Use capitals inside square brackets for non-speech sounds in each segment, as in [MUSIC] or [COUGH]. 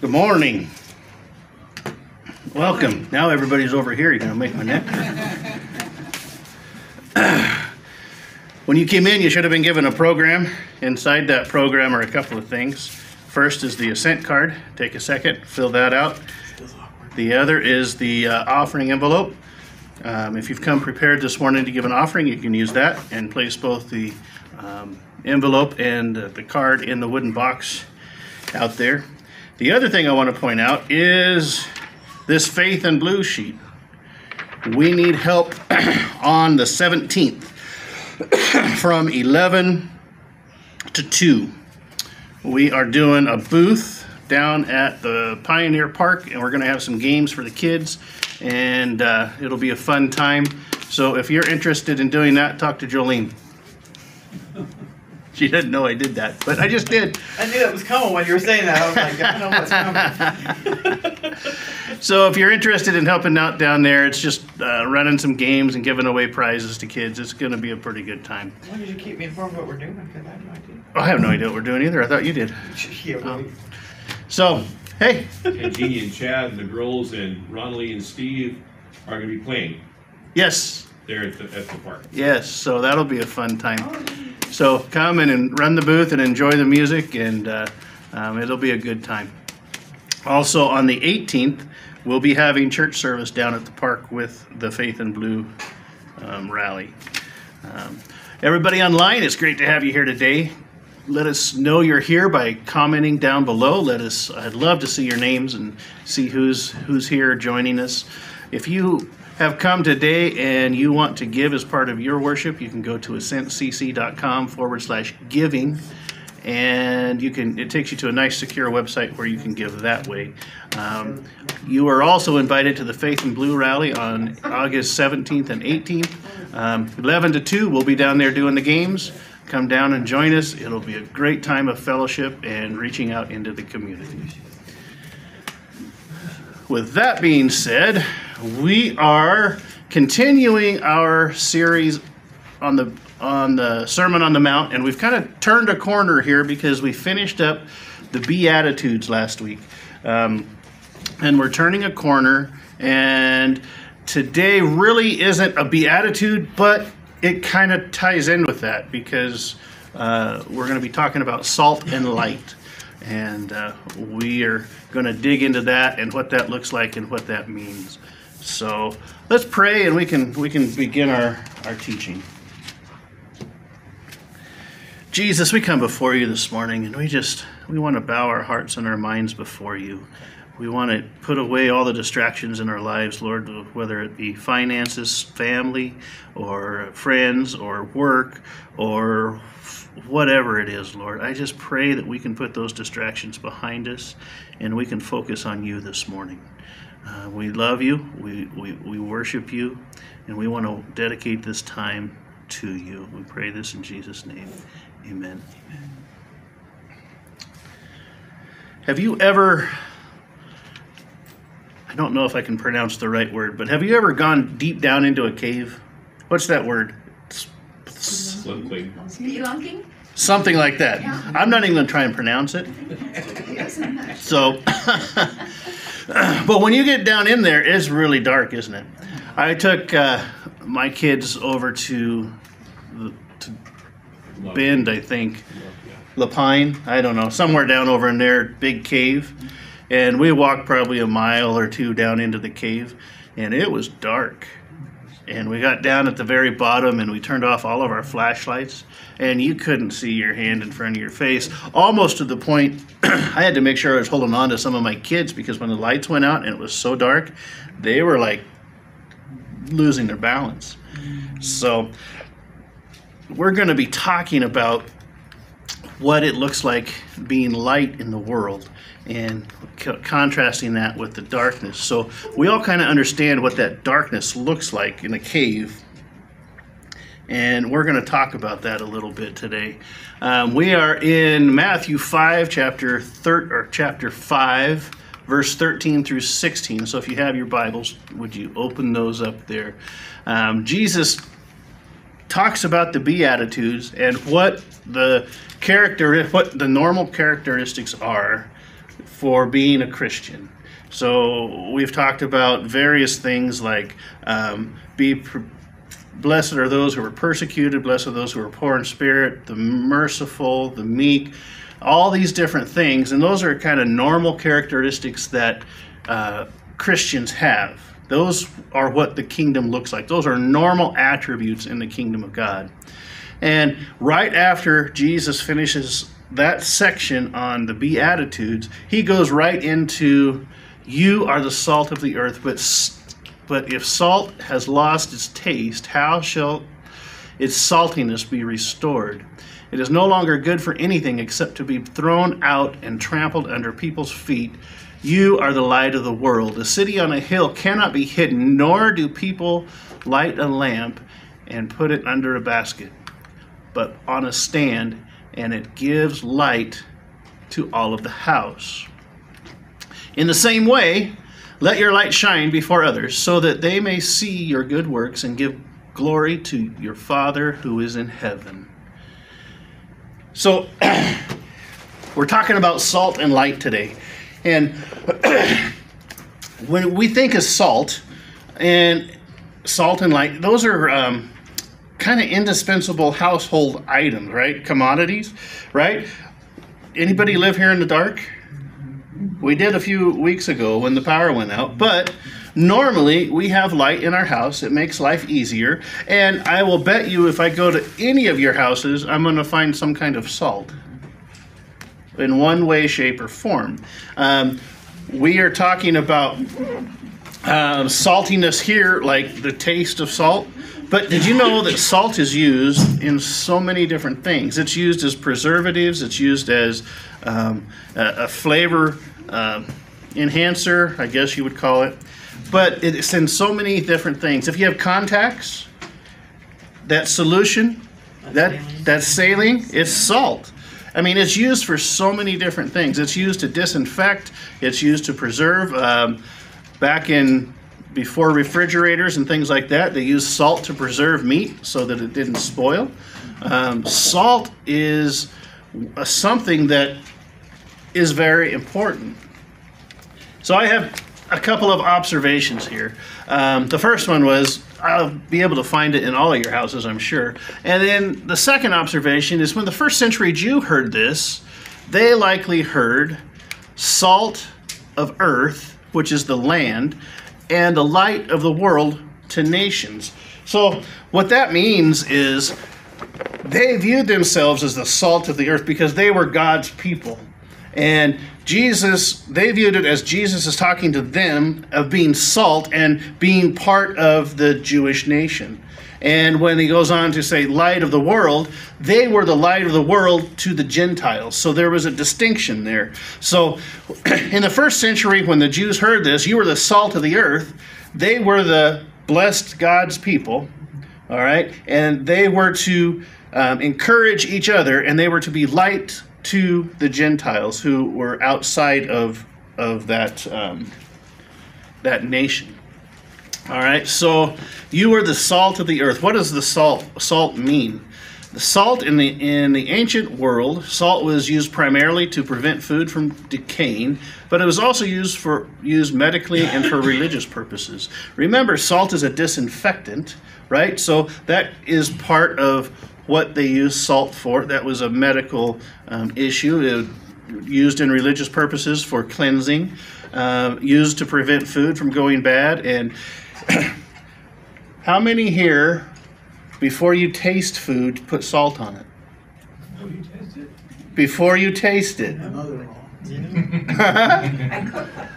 Good morning. Welcome. Now everybody's over here. You're going to make my neck [CLEARS THROAT] when you came in, you should have been given a program. Inside that program are a couple of things. First is the Ascent card. Take a second, fill that out. The other is the uh, offering envelope. Um, if you've come prepared this morning to give an offering, you can use that and place both the um, envelope and uh, the card in the wooden box out there. The other thing I want to point out is this faith and blue sheet. We need help [CLEARS THROAT] on the 17th [CLEARS THROAT] from 11 to 2. We are doing a booth down at the Pioneer Park, and we're going to have some games for the kids, and uh, it'll be a fun time. So if you're interested in doing that, talk to Jolene. She didn't know I did that, but I just did. I knew that was coming when you were saying that. I was like, I know what's coming. [LAUGHS] So if you're interested in helping out down there, it's just uh, running some games and giving away prizes to kids. It's going to be a pretty good time. Why did you keep me informed of what we're doing? Because I have no idea. I have no idea what we're doing either. I thought you did. [LAUGHS] Yeah, well, So, hey, And Jeannie and Chad, and the girls, and Ron Lee and Steve are gonna be playing yes, there at the, at the park. yes. So that'll be a fun time. So come in and run the booth and enjoy the music, and uh, um, it'll be a good time. Also, on the 18th, we'll be having church service down at the park with the Faith and Blue um, rally. Um, everybody online, it's great to have you here today. Let us know you're here by commenting down below. Let us. I'd love to see your names and see who's who's here joining us. If you have come today and you want to give as part of your worship, you can go to ascentcc.com forward slash giving. And you can it takes you to a nice secure website where you can give that way. Um, you are also invited to the faith and blue rally on august 17th and 18th um, 11 to 2 we'll be down there doing the games. Come down and join us. It'll be a great time of fellowship and reaching out into the community. With that being said we are continuing our series on the on the Sermon on the Mount, and we've kind of turned a corner here because we finished up the Beatitudes last week, um, and we're turning a corner. And today really isn't a beatitude, but it kind of ties in with that because uh, we're going to be talking about salt and light, and uh, we are going to dig into that and what that looks like and what that means. So let's pray, and we can we can begin our our teaching. Jesus, we come before you this morning and we just we want to bow our hearts and our minds before you. We want to put away all the distractions in our lives, Lord, whether it be finances, family, or friends, or work, or whatever it is, Lord. I just pray that we can put those distractions behind us and we can focus on you this morning. Uh, we love you, we, we, we worship you, and we want to dedicate this time to you. We pray this in Jesus' name. Amen. Amen. Have you ever, I don't know if I can pronounce the right word, but have you ever gone deep down into a cave? What's that word? Slim Spelunking? Something like that. Yeah. I'm not even going to try and pronounce it. [LAUGHS] So, [LAUGHS] [CLEARS THROAT] but when you get down in there, it's really dark, isn't it? I took uh, my kids over to, to Bend, I think. La Pine, I don't know, somewhere down over in there, big cave. And we walked probably a mile or two down into the cave, and it was dark. And we got down at the very bottom and we turned off all of our flashlights, and you couldn't see your hand in front of your face. Almost to the point [CLEARS THROAT] I had to make sure I was holding on to some of my kids because when the lights went out and it was so dark, they were like losing their balance. So, we're going to be talking about what it looks like being light in the world and co- contrasting that with the darkness. So we all kind of understand what that darkness looks like in a cave. And we're going to talk about that a little bit today. Um, we are in Matthew 5, chapter thir- or chapter 5, verse 13 through 16. So if you have your Bibles, would you open those up there? Um, Jesus talks about the beatitudes and what the character what the normal characteristics are for being a Christian. So we've talked about various things like um, be pr- blessed are those who are persecuted, blessed are those who are poor in spirit, the merciful, the meek, all these different things, and those are kind of normal characteristics that uh, Christians have. Those are what the kingdom looks like. Those are normal attributes in the kingdom of God. And right after Jesus finishes that section on the Beatitudes, he goes right into you are the salt of the earth, but but if salt has lost its taste, how shall its saltiness be restored? It is no longer good for anything except to be thrown out and trampled under people's feet. You are the light of the world. A city on a hill cannot be hidden, nor do people light a lamp and put it under a basket, but on a stand, and it gives light to all of the house. In the same way, let your light shine before others, so that they may see your good works and give glory to your Father who is in heaven. So, [CLEARS THROAT] we're talking about salt and light today. And [CLEARS THROAT] when we think of salt and salt and light, those are um, kind of indispensable household items, right? Commodities, right? Anybody live here in the dark? We did a few weeks ago when the power went out, but normally we have light in our house. It makes life easier. And I will bet you if I go to any of your houses, I'm going to find some kind of salt in one way, shape, or form. Um, we are talking about uh, saltiness here, like the taste of salt. But did you know that salt is used in so many different things? It's used as preservatives, it's used as um, a, a, flavor uh, enhancer, I guess you would call it. But it's in so many different things. If you have contacts, that solution, that that saline, it's salt. I mean, it's used for so many different things. It's used to disinfect. It's used to preserve. Um, back in before refrigerators and things like that, they used salt to preserve meat so that it didn't spoil. Um, salt is something that is very important. So I have a couple of observations here. Um, the first one was I'll be able to find it in all of your houses, I'm sure. And then the second observation is when the first century Jew heard this, they likely heard salt of earth, which is the land, and the light of the world to nations. So, what that means is they viewed themselves as the salt of the earth because they were God's people. And Jesus, they viewed it as Jesus is talking to them of being salt and being part of the Jewish nation. And when he goes on to say light of the world, they were the light of the world to the Gentiles. So there was a distinction there. So [CLEARS THROAT] in the first century, when the Jews heard this, you were the salt of the earth, they were the blessed God's people. All right. And they were to um, encourage each other and they were to be light to the Gentiles who were outside of of that um, that nation. All right, so you are the salt of the earth. What does the salt salt mean? The salt in the in the ancient world, salt was used primarily to prevent food from decaying, but it was also used for used medically and for religious purposes. Remember, salt is a disinfectant, right? So that is part of what they used salt for. That was a medical um, issue. It, used in religious purposes for cleansing, uh, used to prevent food from going bad. And [CLEARS THROAT] how many here, before you taste food, put salt on it? Before you taste [LAUGHS] it.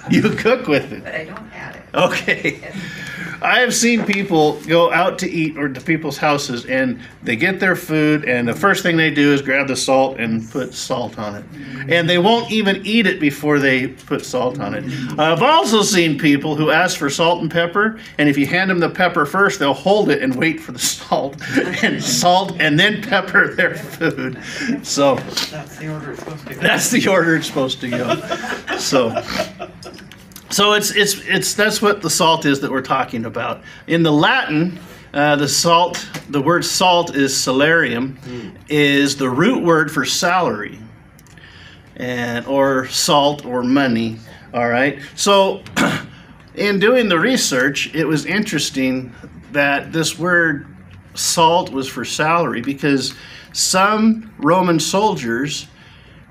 you cook with it. But I don't add it. Okay. I have seen people go out to eat or to people's houses and they get their food and the first thing they do is grab the salt and put salt on it. And they won't even eat it before they put salt on it. I've also seen people who ask for salt and pepper and if you hand them the pepper first, they'll hold it and wait for the salt [LAUGHS] and salt and then pepper their food. So That's the order it's supposed to go. that's the order it's supposed to go. So so it's it's it's that's what the salt is that we're talking about. In the Latin, uh, the salt, the word salt is salarium, is the root word for salary. and or salt or money. All right. So, [CLEARS THROAT] in doing the research, it was interesting that this word salt was for salary because some Roman soldiers,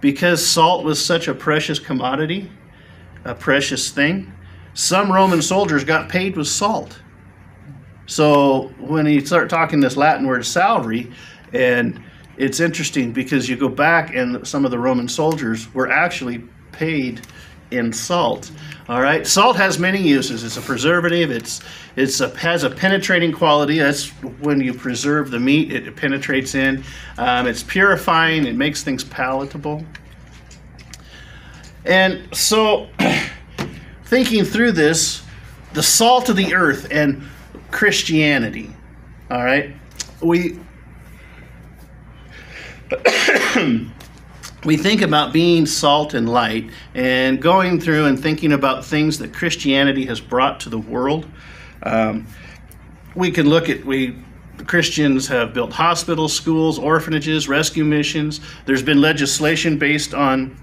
because salt was such a precious commodity, a precious thing, some Roman soldiers got paid with salt. So when you start talking this Latin word salary, and it's interesting because you go back and some of the Roman soldiers were actually paid in salt. All right, salt has many uses. It's a preservative. It's it's a, has a penetrating quality. That's when you preserve the meat, it penetrates in. Um, it's purifying. It makes things palatable. And so, [CLEARS THROAT] thinking through this, the salt of the earth and Christianity. All right, we [CLEARS THROAT] we think about being salt and light and going through and thinking about things that Christianity has brought to the world. Um, we can look at we Christians have built hospitals, schools, orphanages, rescue missions. There's been legislation based on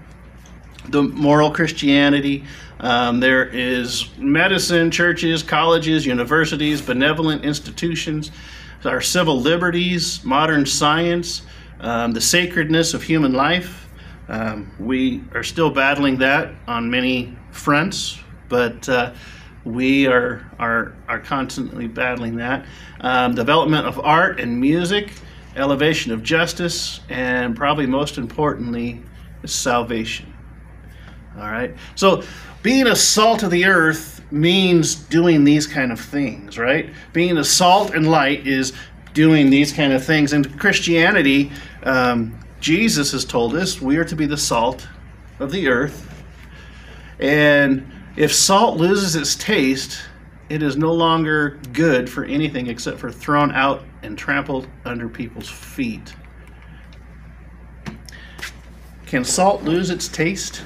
the moral Christianity. Um, there is medicine, churches, colleges, universities, benevolent institutions, our civil liberties, modern science, um, the sacredness of human life. Um, we are still battling that on many fronts, but uh, we are, are, are constantly battling that. Um, development of art and music, elevation of justice, and probably most importantly, salvation. All right. So, being a salt of the earth means doing these kind of things, right? Being a salt and light is doing these kind of things. In Christianity, um, Jesus has told us we are to be the salt of the earth. And if salt loses its taste, it is no longer good for anything except for thrown out and trampled under people's feet. Can salt lose its taste?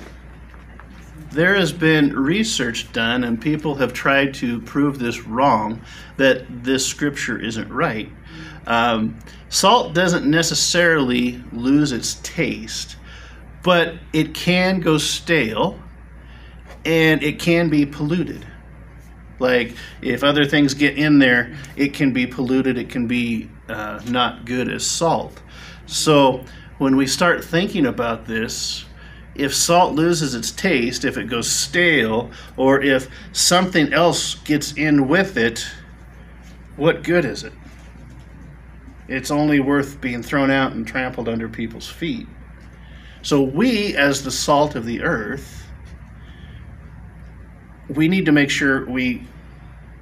There has been research done, and people have tried to prove this wrong that this scripture isn't right. Um, salt doesn't necessarily lose its taste, but it can go stale and it can be polluted. Like if other things get in there, it can be polluted, it can be uh, not good as salt. So when we start thinking about this, if salt loses its taste, if it goes stale, or if something else gets in with it, what good is it? It's only worth being thrown out and trampled under people's feet. So, we, as the salt of the earth, we need to make sure we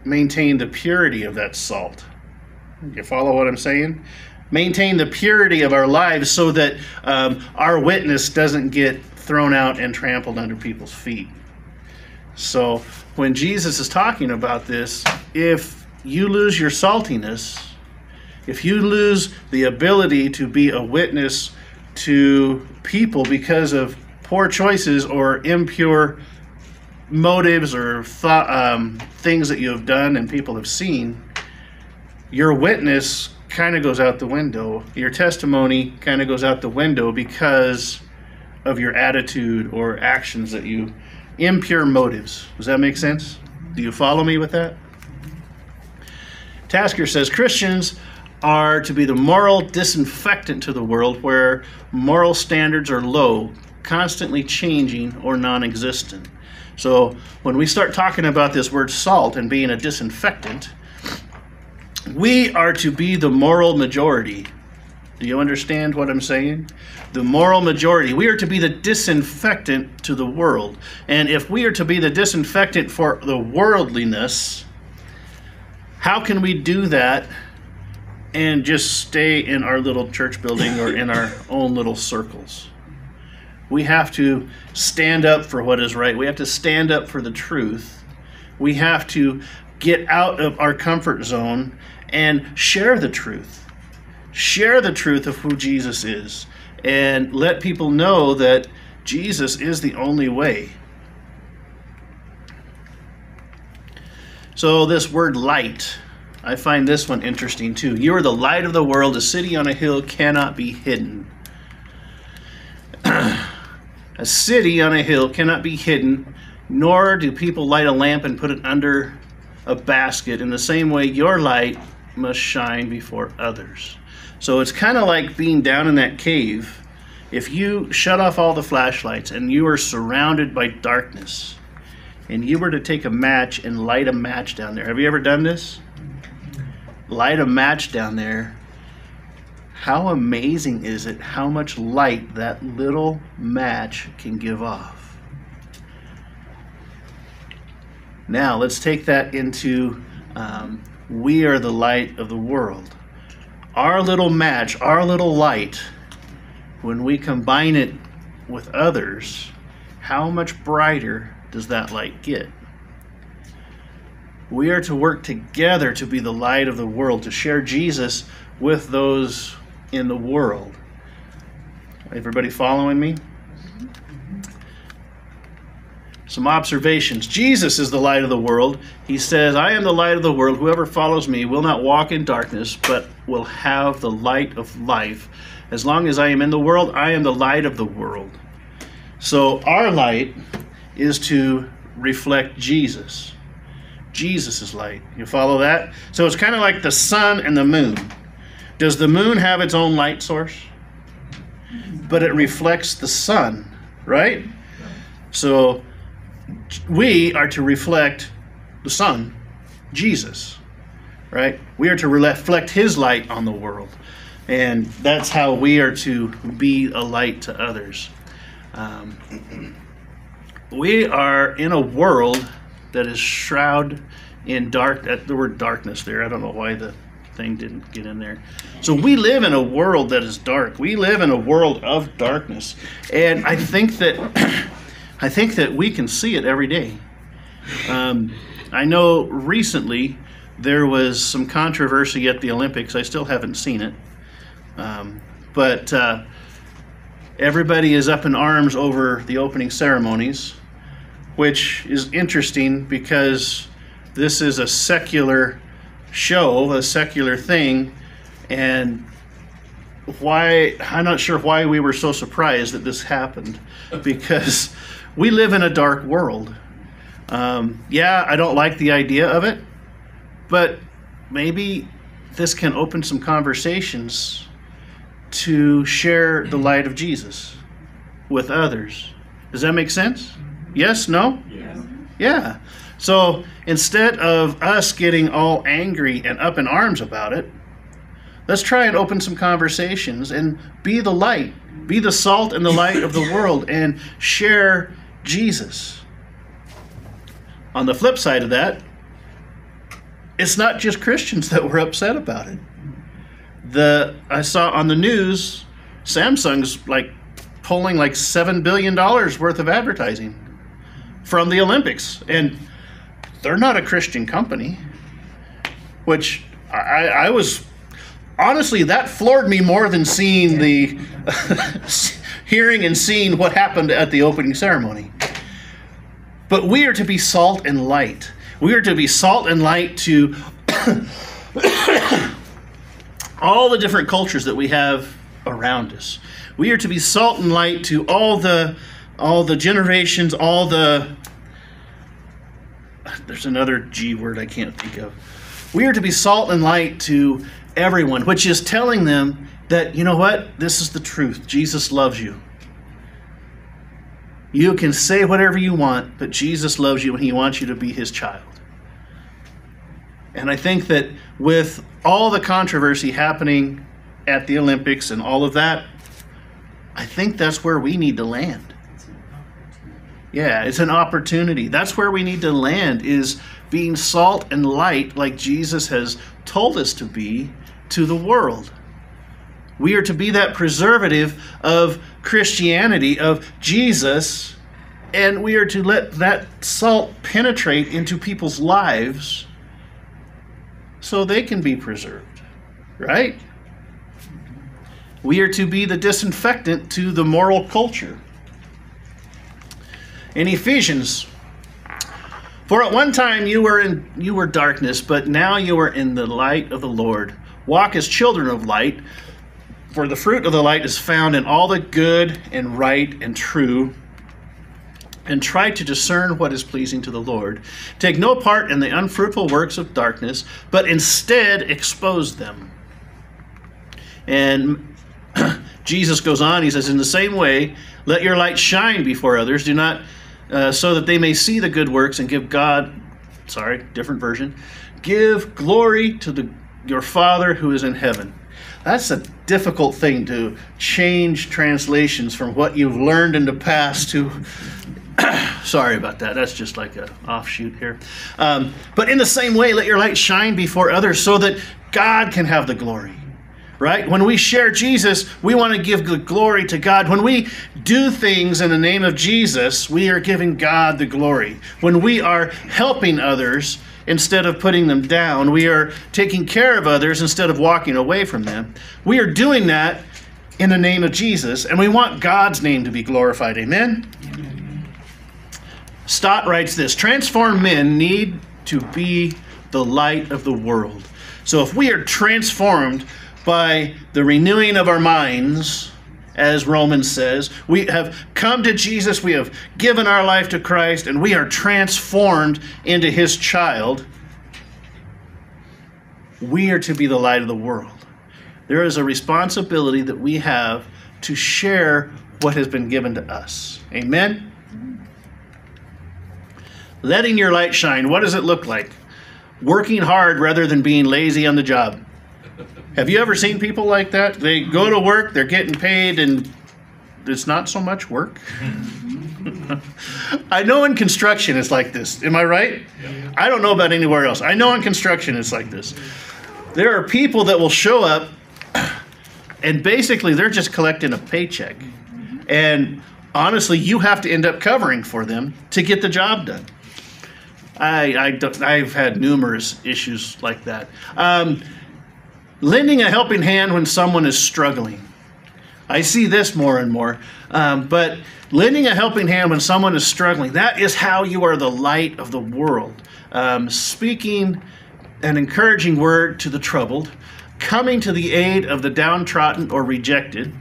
maintain the purity of that salt. You follow what I'm saying? Maintain the purity of our lives so that um, our witness doesn't get thrown out and trampled under people's feet. So, when Jesus is talking about this, if you lose your saltiness, if you lose the ability to be a witness to people because of poor choices or impure motives or um, things that you have done and people have seen, your witness kind of goes out the window. Your testimony kind of goes out the window because of your attitude or actions that you impure motives. Does that make sense? Do you follow me with that? Tasker says Christians are to be the moral disinfectant to the world where moral standards are low, constantly changing, or non existent. So when we start talking about this word salt and being a disinfectant, we are to be the moral majority. Do you understand what I'm saying? The moral majority. We are to be the disinfectant to the world. And if we are to be the disinfectant for the worldliness, how can we do that and just stay in our little church building or in our [LAUGHS] own little circles. We have to stand up for what is right. We have to stand up for the truth. We have to get out of our comfort zone and share the truth. Share the truth of who Jesus is and let people know that Jesus is the only way. So, this word light I find this one interesting too. You are the light of the world. A city on a hill cannot be hidden. [CLEARS THROAT] A city on a hill cannot be hidden, nor do people light a lamp and put it under a basket. In the same way, your light must shine before others. So it's kind of like being down in that cave. If you shut off all the flashlights and you are surrounded by darkness, and you were to take a match and light a match down there, have you ever done this? Light a match down there. How amazing is it how much light that little match can give off? Now, let's take that into um, we are the light of the world. Our little match, our little light, when we combine it with others, how much brighter does that light get? We are to work together to be the light of the world, to share Jesus with those in the world. Everybody following me? Some observations. Jesus is the light of the world. He says, I am the light of the world. Whoever follows me will not walk in darkness, but will have the light of life. As long as I am in the world, I am the light of the world. So our light is to reflect Jesus. Jesus is light. You follow that? So it's kind of like the sun and the moon. Does the moon have its own light source? But it reflects the sun, right? So we are to reflect the sun, Jesus, right? We are to reflect his light on the world. And that's how we are to be a light to others. Um, we are in a world that is shrouded in dark. that, The word darkness there. I don't know why the thing didn't get in there. So we live in a world that is dark. We live in a world of darkness, and I think that [CLEARS THROAT] I think that we can see it every day. Um, I know recently there was some controversy at the Olympics. I still haven't seen it, um, but uh, everybody is up in arms over the opening ceremonies, which is interesting because this is a secular show, a secular thing, and why I'm not sure why we were so surprised that this happened because we live in a dark world. Um, yeah, I don't like the idea of it, but maybe this can open some conversations to share the light of Jesus with others. Does that make sense? Yes? No? Yes. Yeah. So instead of us getting all angry and up in arms about it, let's try and open some conversations and be the light, be the salt and the light of the world, and share Jesus. On the flip side of that, it's not just Christians that were upset about it. The I saw on the news, Samsung's like pulling like seven billion dollars worth of advertising from the Olympics, and they're not a Christian company. Which I, I was honestly that floored me more than seeing the [LAUGHS] hearing and seeing what happened at the opening ceremony. But we are to be salt and light. We are to be salt and light to [COUGHS] all the different cultures that we have around us. We are to be salt and light to all the all the generations, all the there's another G word I can't think of. We are to be salt and light to everyone, which is telling them that you know what? This is the truth. Jesus loves you. You can say whatever you want, but Jesus loves you and he wants you to be his child. And I think that with all the controversy happening at the Olympics and all of that, I think that's where we need to land. Yeah, it's an opportunity. That's where we need to land is being salt and light like Jesus has told us to be to the world. We are to be that preservative of Christianity, of Jesus, and we are to let that salt penetrate into people's lives so they can be preserved, right? We are to be the disinfectant to the moral culture. In Ephesians, for at one time you were in you were darkness, but now you are in the light of the Lord. Walk as children of light, for the fruit of the light is found in all the good and right and true and try to discern what is pleasing to the Lord. Take no part in the unfruitful works of darkness, but instead expose them. And [CLEARS THROAT] Jesus goes on, he says, In the same way, let your light shine before others, do not, uh, so that they may see the good works and give God, sorry, different version, give glory to the, your Father who is in heaven. That's a difficult thing to change translations from what you've learned in the past to [COUGHS] Sorry about that. That's just like an offshoot here. Um, but in the same way, let your light shine before others so that God can have the glory. Right? When we share Jesus, we want to give the glory to God. When we do things in the name of Jesus, we are giving God the glory. When we are helping others instead of putting them down, we are taking care of others instead of walking away from them. We are doing that in the name of Jesus, and we want God's name to be glorified. Amen? Stott writes this Transformed men need to be the light of the world. So if we are transformed by the renewing of our minds, as Romans says, we have come to Jesus, we have given our life to Christ, and we are transformed into his child, we are to be the light of the world. There is a responsibility that we have to share what has been given to us. Amen? Letting your light shine, what does it look like? Working hard rather than being lazy on the job. Have you ever seen people like that? They go to work, they're getting paid, and it's not so much work. [LAUGHS] I know in construction it's like this. Am I right? I don't know about anywhere else. I know in construction it's like this. There are people that will show up [CLEARS THROAT] and basically they're just collecting a paycheck. And honestly, you have to end up covering for them to get the job done. I, I don't- I've had numerous issues like that. Um, lending a helping hand when someone is struggling. I see this more and more. Um, but lending a helping hand when someone is struggling, that is how you are the light of the world. Um, speaking an encouraging word to the troubled, coming to the aid of the downtrodden or rejected.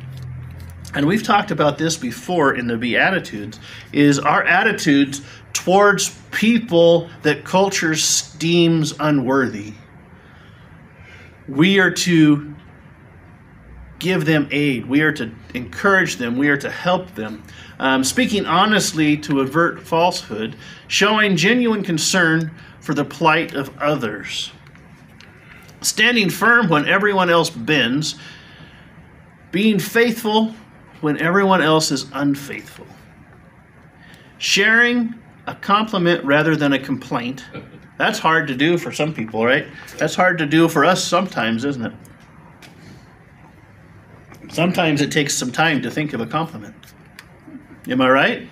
And we've talked about this before in the Beatitudes, is our attitudes towards people that culture deems unworthy. We are to give them aid. We are to encourage them. We are to help them. Um, speaking honestly to avert falsehood, showing genuine concern for the plight of others. Standing firm when everyone else bends. Being faithful when everyone else is unfaithful. Sharing a compliment rather than a complaint. That's hard to do for some people, right? That's hard to do for us sometimes, isn't it? Sometimes it takes some time to think of a compliment. Am I right?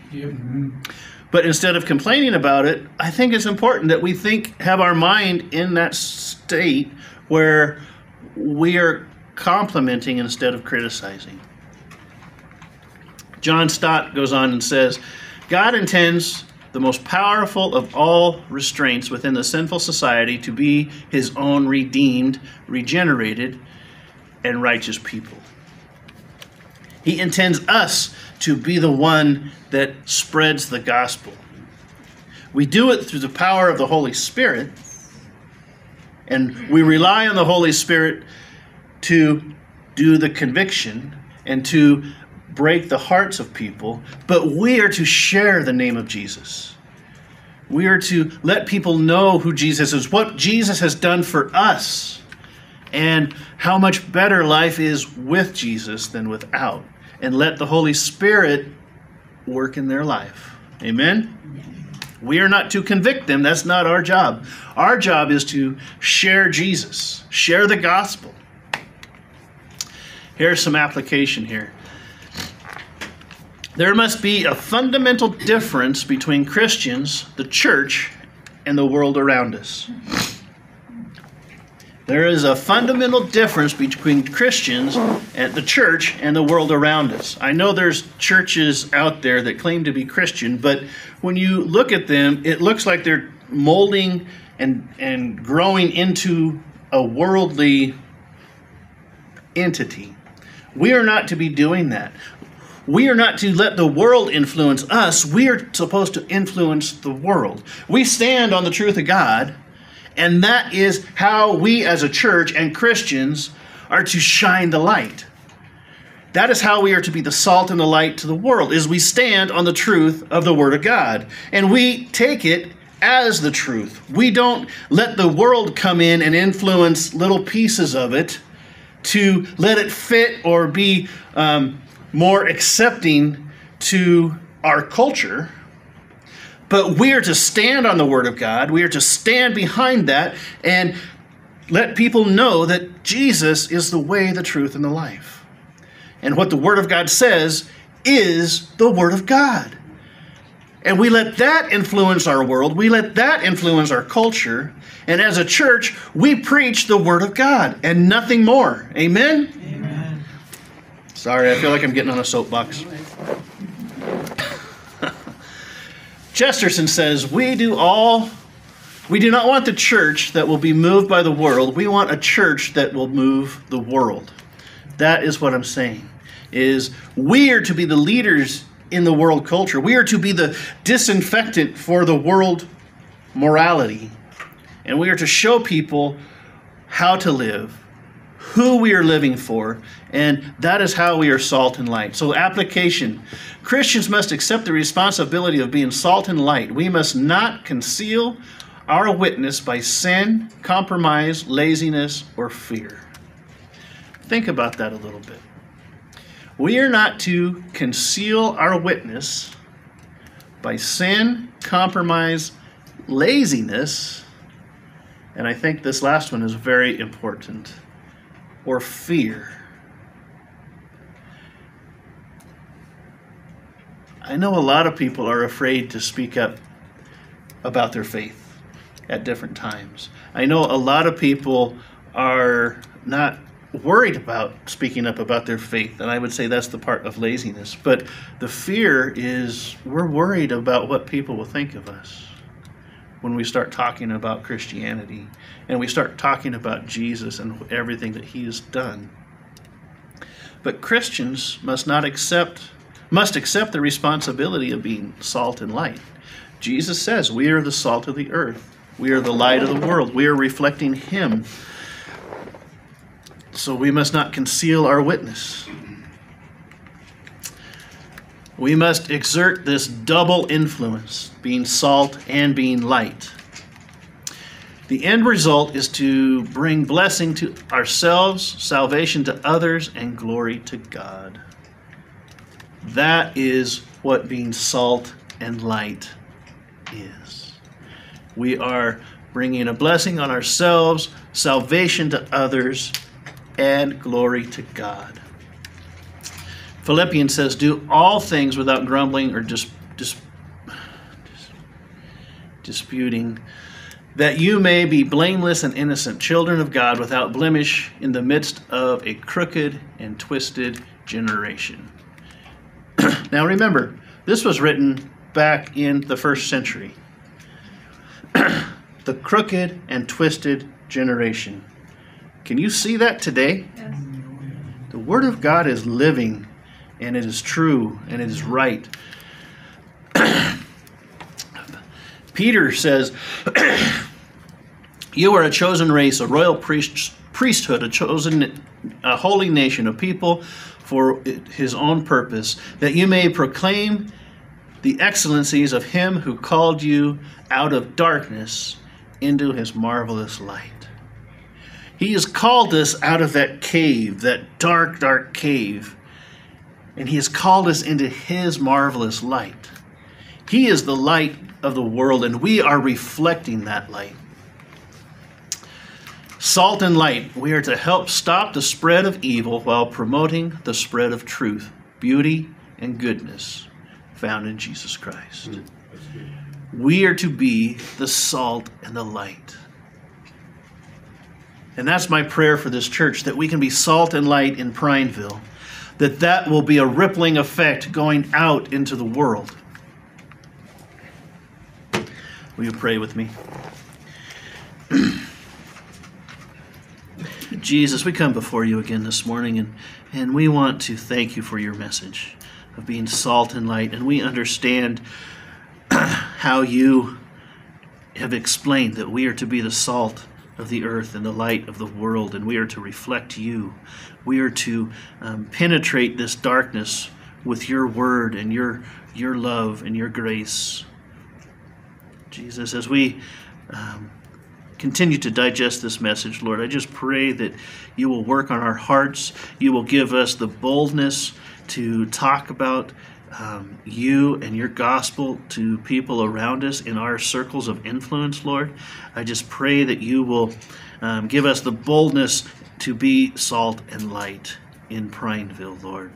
But instead of complaining about it, I think it's important that we think, have our mind in that state where we are complimenting instead of criticizing. John Stott goes on and says, God intends the most powerful of all restraints within the sinful society to be his own redeemed, regenerated, and righteous people. He intends us to be the one that spreads the gospel. We do it through the power of the Holy Spirit, and we rely on the Holy Spirit to do the conviction and to break the hearts of people, but we are to share the name of Jesus. We are to let people know who Jesus is, what Jesus has done for us, and how much better life is with Jesus than without, and let the Holy Spirit work in their life. Amen? We are not to convict them, that's not our job. Our job is to share Jesus, share the gospel. Here's some application here. There must be a fundamental difference between Christians, the church, and the world around us. There is a fundamental difference between Christians and the church and the world around us. I know there's churches out there that claim to be Christian, but when you look at them, it looks like they're molding and, and growing into a worldly entity. We are not to be doing that. We are not to let the world influence us. We are supposed to influence the world. We stand on the truth of God, and that is how we as a church and Christians are to shine the light. That is how we are to be the salt and the light to the world, is we stand on the truth of the Word of God. And we take it as the truth. We don't let the world come in and influence little pieces of it to let it fit or be um, more accepting to our culture. But we are to stand on the Word of God. We are to stand behind that and let people know that Jesus is the way, the truth, and the life. And what the Word of God says is the Word of God. And we let that influence our world. We let that influence our culture. And as a church, we preach the Word of God and nothing more. Amen? Sorry, I feel like I'm getting on a soapbox. Chesterton says, We do all, we do not want the church that will be moved by the world. We want a church that will move the world. That is what I'm saying. Is we are to be the leaders in the world culture. We are to be the disinfectant for the world morality. And we are to show people how to live, who we are living for, and that is how we are salt and light. So, application Christians must accept the responsibility of being salt and light. We must not conceal our witness by sin, compromise, laziness, or fear. Think about that a little bit. We are not to conceal our witness by sin, compromise, laziness, and I think this last one is very important, or fear. I know a lot of people are afraid to speak up about their faith at different times. I know a lot of people are not worried about speaking up about their faith, and I would say that's the part of laziness. But the fear is we're worried about what people will think of us when we start talking about Christianity and we start talking about Jesus and everything that he has done. But Christians must not accept must accept the responsibility of being salt and light. Jesus says, "We are the salt of the earth. We are the light of the world. We are reflecting him." So we must not conceal our witness. We must exert this double influence, being salt and being light. The end result is to bring blessing to ourselves, salvation to others, and glory to God. That is what being salt and light is. We are bringing a blessing on ourselves, salvation to others, and glory to God. Philippians says, Do all things without grumbling or dis- dis- dis- disputing, that you may be blameless and innocent, children of God without blemish in the midst of a crooked and twisted generation. [CLEARS THROAT] now remember, this was written back in the first century. [CLEARS THROAT] the crooked and twisted generation. Can you see that today? Yes. The Word of God is living and it is true and it is right. [COUGHS] Peter says, [COUGHS] You are a chosen race, a royal priest, priesthood, a chosen, a holy nation, a people for his own purpose, that you may proclaim the excellencies of him who called you out of darkness into his marvelous light. He has called us out of that cave, that dark, dark cave, and He has called us into His marvelous light. He is the light of the world, and we are reflecting that light. Salt and light, we are to help stop the spread of evil while promoting the spread of truth, beauty, and goodness found in Jesus Christ. Mm, we are to be the salt and the light. And that's my prayer for this church that we can be salt and light in Prineville, that that will be a rippling effect going out into the world. Will you pray with me? [CLEARS THROAT] Jesus, we come before you again this morning and, and we want to thank you for your message of being salt and light, and we understand [CLEARS THROAT] how you have explained that we are to be the salt of the earth and the light of the world, and we are to reflect you. We are to um, penetrate this darkness with your word and your your love and your grace. Jesus, as we um, continue to digest this message, Lord, I just pray that you will work on our hearts. You will give us the boldness to talk about um, you and your gospel to people around us in our circles of influence, Lord. I just pray that you will um, give us the boldness to be salt and light in Prineville, Lord.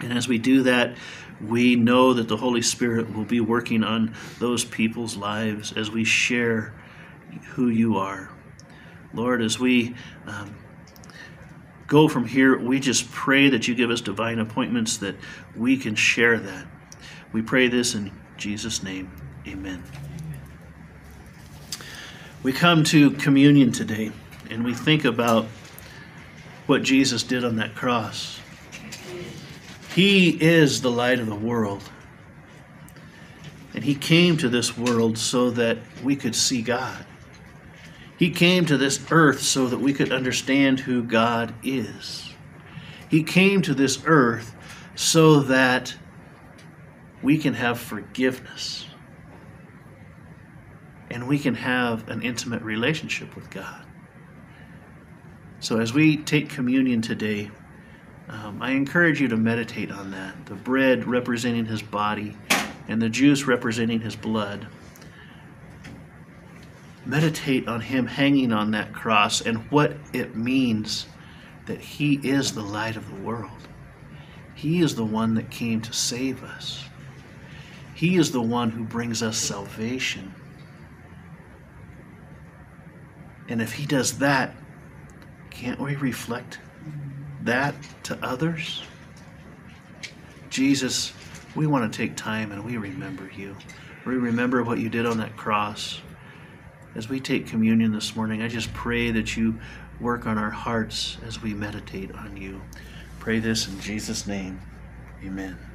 And as we do that, we know that the Holy Spirit will be working on those people's lives as we share who you are. Lord, as we um, go from here, we just pray that you give us divine appointments that we can share that. We pray this in Jesus' name. Amen. We come to communion today and we think about what Jesus did on that cross. He is the light of the world. And He came to this world so that we could see God. He came to this earth so that we could understand who God is. He came to this earth so that we can have forgiveness and we can have an intimate relationship with God. So, as we take communion today, um, I encourage you to meditate on that. The bread representing his body and the juice representing his blood. Meditate on him hanging on that cross and what it means that he is the light of the world. He is the one that came to save us. He is the one who brings us salvation. And if he does that, can't we reflect that to others? Jesus, we want to take time and we remember you. We remember what you did on that cross. As we take communion this morning, I just pray that you work on our hearts as we meditate on you. Pray this in Jesus' name. Amen.